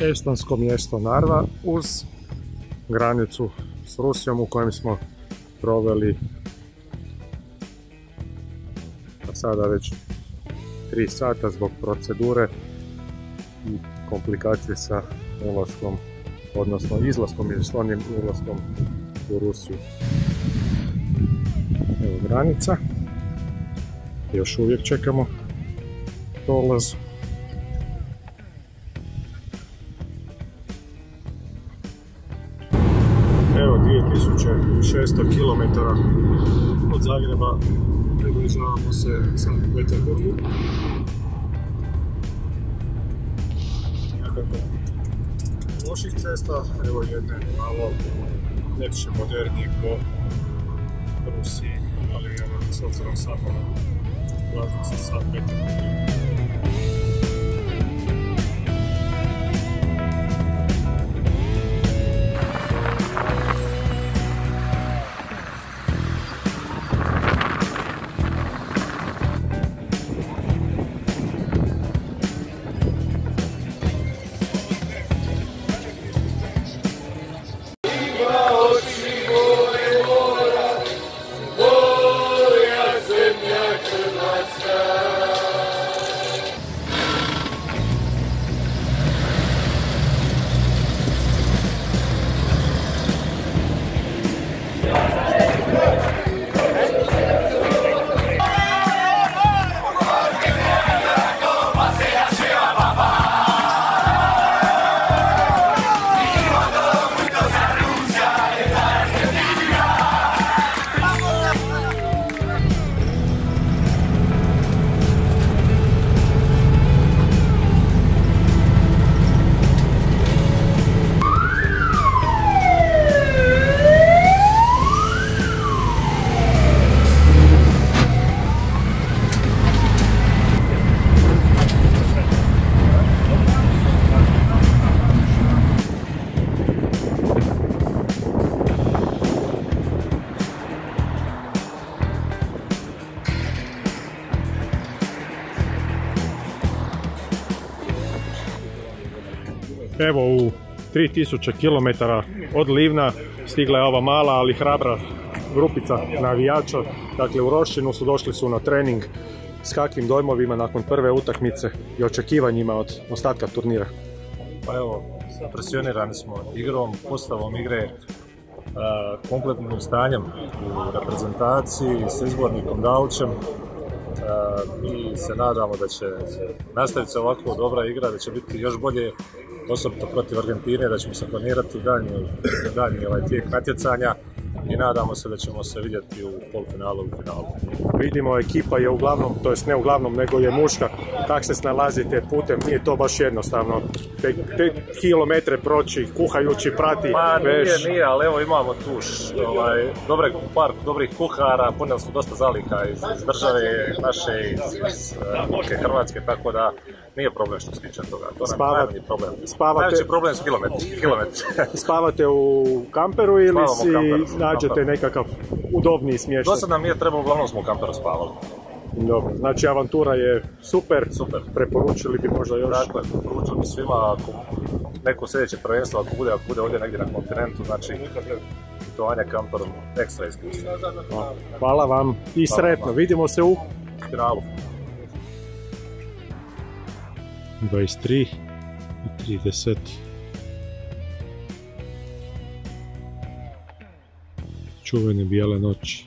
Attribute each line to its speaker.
Speaker 1: estonsko mjesto Narva uz granicu s Rusijom u kojem smo proveli a sada već 3 sata zbog procedure i komplikacije sa ulaskom, odnosno izlaskom i slonim ulaskom u Rusiju. Evo granica. Još uvijek čekamo prolaz. Evo 2600 km od Zagreba približavamo se Sankt Peterburgu. Nekako loših cesta, evo jedne malo ljepše, modernije po Rusiji, ali evo s obzirom samo na vlažnost Sankt Peterburgu. Evo u 3000 km od Livna stigla je ova mala ali hrabra grupica navijača. Dakle u Rošinu su došli su na trening s kakvim dojmovima nakon prve utakmice i očekivanjima od ostatka turnira.
Speaker 2: Pa evo, impresionirani smo igrom, postavom igre, kompletnim stanjem u reprezentaciji, s izbornikom Daučem. Mi se nadamo da će nastaviti se ovako dobra igra, da će biti još bolje osobito protiv Argentine, da ćemo se planirati danji, danji ovaj tijek natjecanja i nadamo se da ćemo se vidjeti u polufinalu i finalu.
Speaker 1: Vidimo, ekipa je uglavnom, to jest ne uglavnom, nego je muška. Kako se snalazite putem? Nije to baš jednostavno. Te, kilometre proći, kuhajući, prati,
Speaker 2: Pa nije, nije, ali evo imamo tu ovaj, dobre, par dobrih kuhara, punili smo dosta zaliha iz, države naše, iz, iz uh, Hrvatske, tako da nije problem što se tiče toga. To Spavate, nam problem.
Speaker 1: Spavate,
Speaker 2: Najveći problem su kilometri. kilometri.
Speaker 1: spavate u kamperu ili si nađete nekakav udobniji smještaj?
Speaker 2: Do sad nam nije trebalo, uglavnom smo u kamperu spavali.
Speaker 1: Dobro, znači avantura je super,
Speaker 2: super.
Speaker 1: preporučili bi možda još?
Speaker 2: Dakle, preporučili bi svima ako neko sljedeće prvenstvo, ako bude, ako bude ovdje negdje na kontinentu, znači putovanje kamperom ekstra iskustvo.
Speaker 1: Hvala vam i sretno, vidimo se u
Speaker 2: finalu.
Speaker 1: 23 i 30. Čuvene bijele noći.